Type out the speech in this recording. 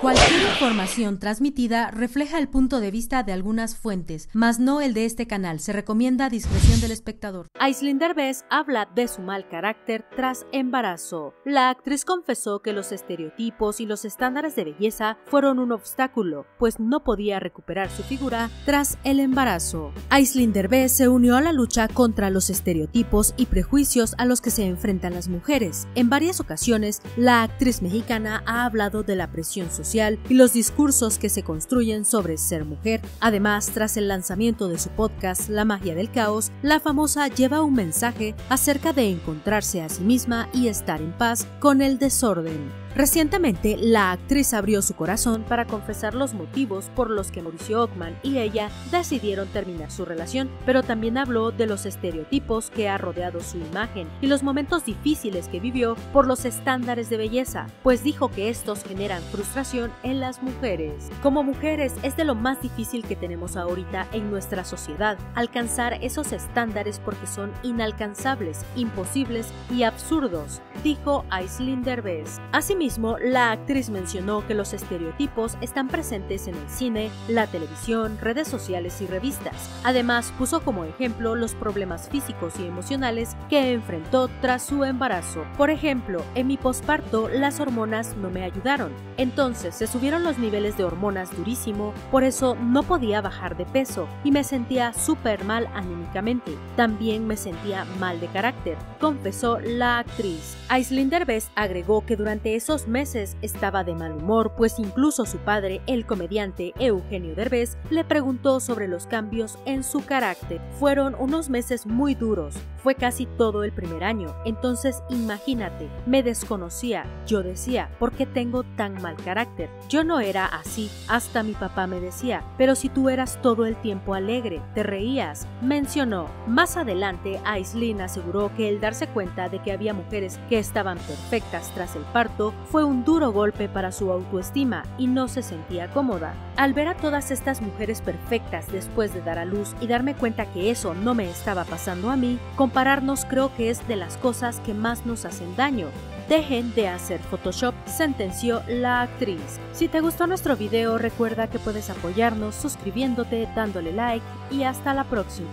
Cualquier información transmitida refleja el punto de vista de algunas fuentes, mas no el de este canal. Se recomienda discreción del espectador. Aislinn Derbez habla de su mal carácter tras embarazo. La actriz confesó que los estereotipos y los estándares de belleza fueron un obstáculo, pues no podía recuperar su figura tras el embarazo. Aislinn Derbez se unió a la lucha contra los estereotipos y prejuicios a los que se enfrentan las mujeres. En varias ocasiones, la actriz mexicana ha hablado de la presión social y los discursos que se construyen sobre ser mujer. Además, tras el lanzamiento de su podcast La magia del caos, la famosa lleva un mensaje acerca de encontrarse a sí misma y estar en paz con el desorden. Recientemente, la actriz abrió su corazón para confesar los motivos por los que Mauricio Ockman y ella decidieron terminar su relación, pero también habló de los estereotipos que ha rodeado su imagen y los momentos difíciles que vivió por los estándares de belleza, pues dijo que estos generan frustración en las mujeres. Como mujeres es de lo más difícil que tenemos ahorita en nuestra sociedad, alcanzar esos estándares porque son inalcanzables, imposibles y absurdos, dijo Aislinn Derbez. Asimismo, la actriz mencionó que los estereotipos están presentes en el cine, la televisión, redes sociales y revistas. Además, puso como ejemplo los problemas físicos y emocionales que enfrentó tras su embarazo. Por ejemplo, en mi posparto las hormonas no me ayudaron. Entonces se subieron los niveles de hormonas durísimo, por eso no podía bajar de peso y me sentía súper mal anímicamente. También me sentía mal de carácter, confesó la actriz. Aislinn Derbez agregó que durante esos meses estaba de mal humor, pues incluso su padre, el comediante Eugenio Derbez, le preguntó sobre los cambios en su carácter. Fueron unos meses muy duros, fue casi todo el primer año, entonces imagínate, me desconocía, yo decía, ¿por qué tengo tan mal carácter? Yo no era así, hasta mi papá me decía, pero si tú eras todo el tiempo alegre, te reías, mencionó. Más adelante, Aislinn aseguró que el darse cuenta de que había mujeres que estaban perfectas tras el parto fue un duro golpe para su autoestima y no se sentía cómoda. Al ver a todas estas mujeres perfectas después de dar a luz y darme cuenta que eso no me estaba pasando a mí, compararnos creo que es de las cosas que más nos hacen daño. Dejen de hacer Photoshop, sentenció la actriz. Si te gustó nuestro video recuerda que puedes apoyarnos suscribiéndote, dándole like y hasta la próxima.